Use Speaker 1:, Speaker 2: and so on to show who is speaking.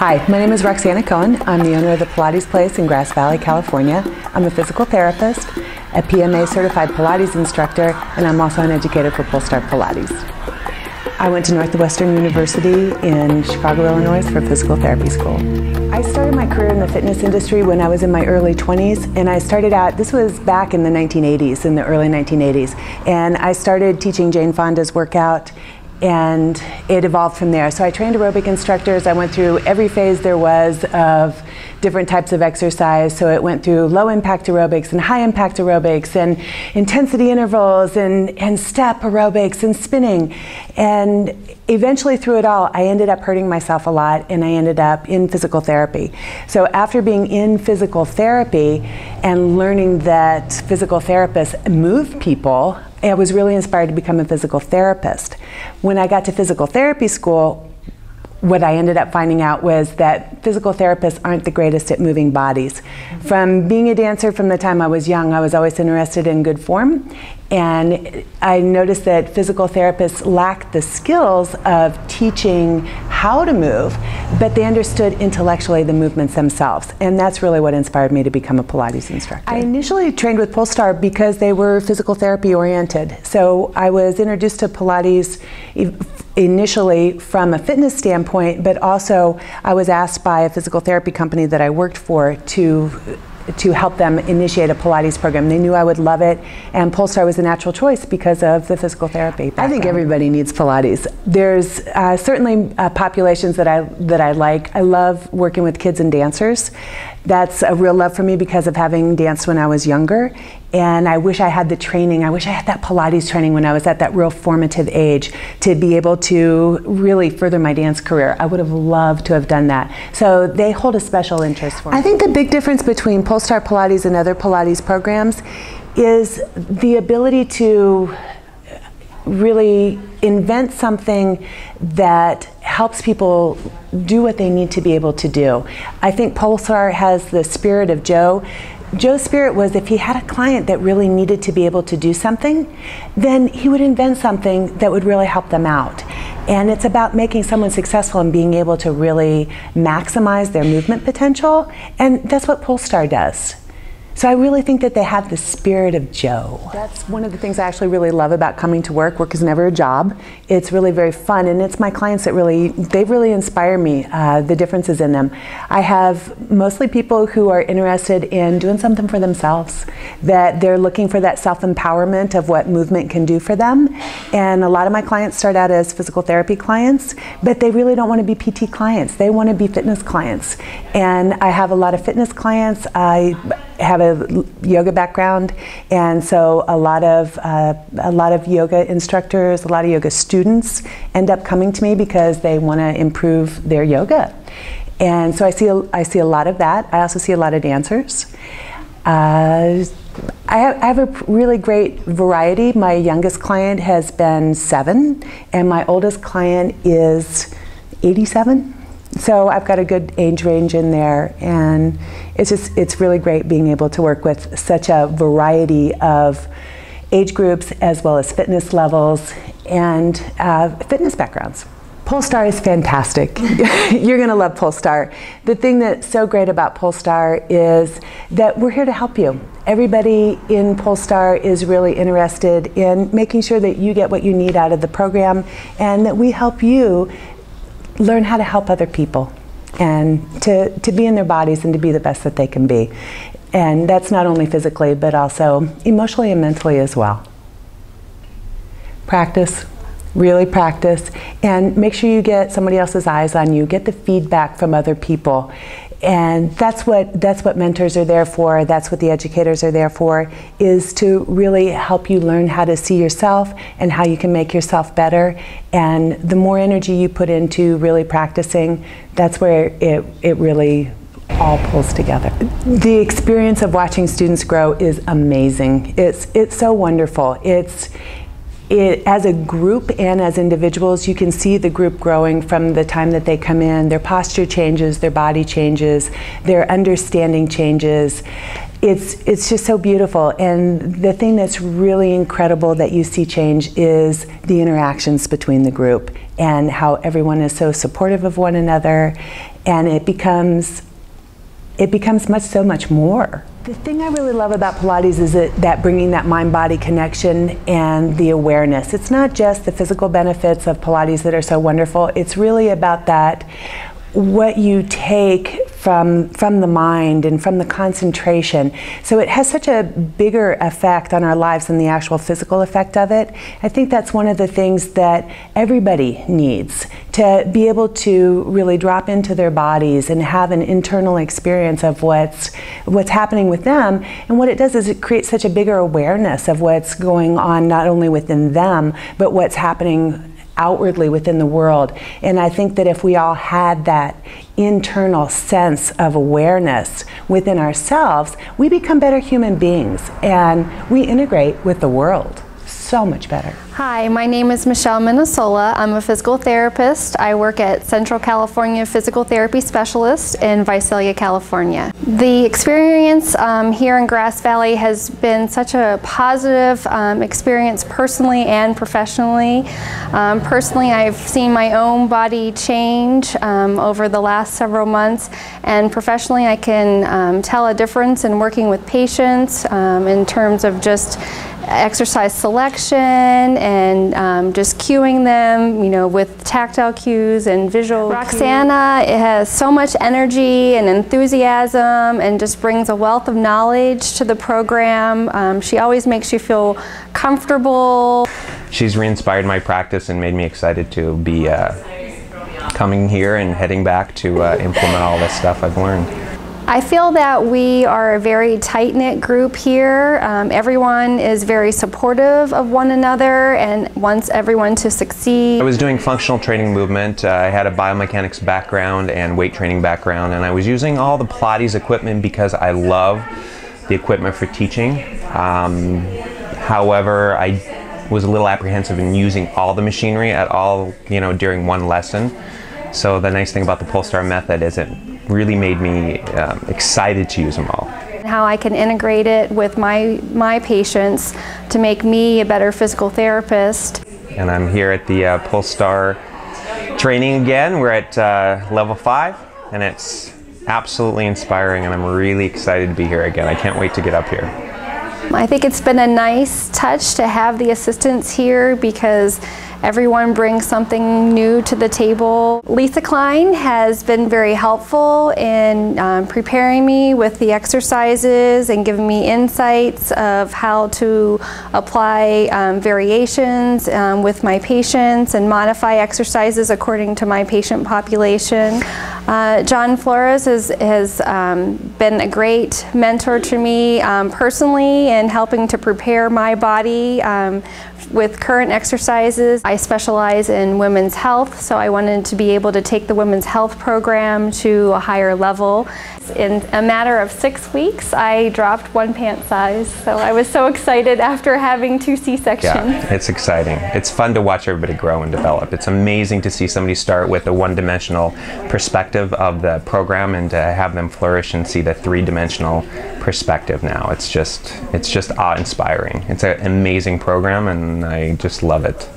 Speaker 1: Hi, my name is Roxanna Cohen. I'm the owner of the Pilates Place in Grass Valley, California. I'm a physical therapist, a PMA certified Pilates instructor, and I'm also an educator for Polestar Pilates. I went to Northwestern University in Chicago, Illinois for physical therapy school. I started my career in the fitness industry when I was in my early 20s, and I started out, this was back in the 1980s, in the early 1980s, and I started teaching Jane Fonda's workout and it evolved from there. So I trained aerobic instructors. I went through every phase there was of different types of exercise. So it went through low impact aerobics and high impact aerobics and intensity intervals and, and step aerobics and spinning. And eventually through it all, I ended up hurting myself a lot and I ended up in physical therapy. So after being in physical therapy and learning that physical therapists move people, I was really inspired to become a physical therapist. When I got to physical therapy school, what I ended up finding out was that physical therapists aren't the greatest at moving bodies. Mm-hmm. From being a dancer from the time I was young, I was always interested in good form. And I noticed that physical therapists lacked the skills of teaching how to move, but they understood intellectually the movements themselves. And that's really what inspired me to become a Pilates instructor. I initially trained with Polestar because they were physical therapy oriented. So I was introduced to Pilates initially from a fitness standpoint, but also I was asked by a physical therapy company that I worked for to to help them initiate a Pilates program. They knew I would love it, and Polestar was a natural choice because of the physical therapy. Background. I think everybody needs Pilates. There's uh, certainly uh, populations that I that I like. I love working with kids and dancers. That's a real love for me because of having danced when I was younger, and I wish I had the training. I wish I had that Pilates training when I was at that real formative age to be able to really further my dance career. I would have loved to have done that. So they hold a special interest for me. I think the big difference between Polestar Pilates and other Pilates programs is the ability to really invent something that helps people do what they need to be able to do. I think Polestar has the spirit of Joe Joe's spirit was if he had a client that really needed to be able to do something, then he would invent something that would really help them out. And it's about making someone successful and being able to really maximize their movement potential. And that's what Polestar does. So I really think that they have the spirit of Joe. That's one of the things I actually really love about coming to work. Work is never a job. It's really very fun, and it's my clients that really they really inspire me. Uh, the differences in them. I have mostly people who are interested in doing something for themselves. That they're looking for that self empowerment of what movement can do for them. And a lot of my clients start out as physical therapy clients, but they really don't want to be PT clients. They want to be fitness clients. And I have a lot of fitness clients. I have a yoga background, and so a lot of uh, a lot of yoga instructors, a lot of yoga students end up coming to me because they want to improve their yoga, and so I see a, I see a lot of that. I also see a lot of dancers. Uh, I have, I have, a really great variety. My youngest client has been seven, and my oldest client is 87. So I've got a good age range in there, and it's just it's really great being able to work with such a variety of age groups as well as fitness levels and uh, fitness backgrounds. Polestar is fantastic. You're going to love Polestar. The thing that's so great about Polestar is that we're here to help you. Everybody in Polestar is really interested in making sure that you get what you need out of the program and that we help you learn how to help other people and to, to be in their bodies and to be the best that they can be. And that's not only physically, but also emotionally and mentally as well. Practice, really practice, and make sure you get somebody else's eyes on you. Get the feedback from other people and that's what that's what mentors are there for that's what the educators are there for is to really help you learn how to see yourself and how you can make yourself better and the more energy you put into really practicing that's where it, it really all pulls together. The experience of watching students grow is amazing. It's it's so wonderful. It's it, as a group and as individuals, you can see the group growing from the time that they come in. Their posture changes, their body changes, their understanding changes. It's, it's just so beautiful. And the thing that's really incredible that you see change is the interactions between the group and how everyone is so supportive of one another and it becomes it becomes much so much more. The thing I really love about Pilates is that, that bringing that mind body connection and the awareness. It's not just the physical benefits of Pilates that are so wonderful, it's really about that what you take from from the mind and from the concentration. So it has such a bigger effect on our lives than the actual physical effect of it. I think that's one of the things that everybody needs to be able to really drop into their bodies and have an internal experience of what's what's happening with them. And what it does is it creates such a bigger awareness of what's going on not only within them, but what's happening outwardly within the world. And I think that if we all had that internal sense of awareness within ourselves, we become better human beings and we integrate with the world so much better.
Speaker 2: Hi, my name is Michelle Minnesola. I'm a physical therapist. I work at Central California Physical Therapy Specialist in Visalia, California. The experience um, here in Grass Valley has been such a positive um, experience personally and professionally. Um, personally, I've seen my own body change um, over the last several months, and professionally, I can um, tell a difference in working with patients um, in terms of just exercise selection and um, just cueing them, you know, with tactile cues and visual. Roxanna it has so much energy and enthusiasm and just brings a wealth of knowledge to the program. Um, she always makes you feel comfortable.
Speaker 3: She's re-inspired my practice and made me excited to be uh, coming here and heading back to uh, implement all this stuff I've learned.
Speaker 2: I feel that we are a very tight-knit group here. Um, everyone is very supportive of one another and wants everyone to succeed.
Speaker 3: I was doing functional training movement. Uh, I had a biomechanics background and weight training background and I was using all the Pilates equipment because I love the equipment for teaching. Um, however, I was a little apprehensive in using all the machinery at all, you know, during one lesson. So the nice thing about the Polestar method is it really made me um, excited to use them all.
Speaker 2: How I can integrate it with my, my patients to make me a better physical therapist.
Speaker 3: And I'm here at the uh, Polestar training again. We're at uh, level five and it's absolutely inspiring and I'm really excited to be here again. I can't wait to get up here.
Speaker 2: I think it's been a nice touch to have the assistants here because Everyone brings something new to the table. Lisa Klein has been very helpful in um, preparing me with the exercises and giving me insights of how to apply um, variations um, with my patients and modify exercises according to my patient population. Uh, John Flores has, has um, been a great mentor to me um, personally in helping to prepare my body um, with current exercises. I specialize in women's health, so I wanted to be able to take the women's health program to a higher level. In a matter of six weeks, I dropped one pant size, so I was so excited after having two C-sections.
Speaker 3: Yeah, it's exciting. It's fun to watch everybody grow and develop. It's amazing to see somebody start with a one-dimensional perspective of the program and to have them flourish and see the three-dimensional perspective now. It's just, it's just awe-inspiring. It's an amazing program and I just love it.